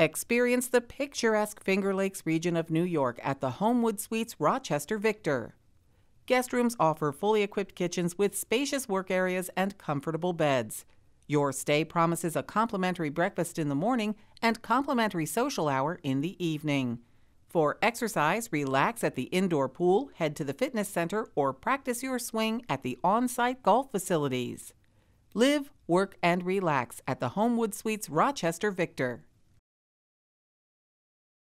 Experience the picturesque Finger Lakes region of New York at the Homewood Suites Rochester Victor. Guest rooms offer fully equipped kitchens with spacious work areas and comfortable beds. Your stay promises a complimentary breakfast in the morning and complimentary social hour in the evening. For exercise, relax at the indoor pool, head to the fitness center, or practice your swing at the on site golf facilities. Live, work, and relax at the Homewood Suites Rochester Victor.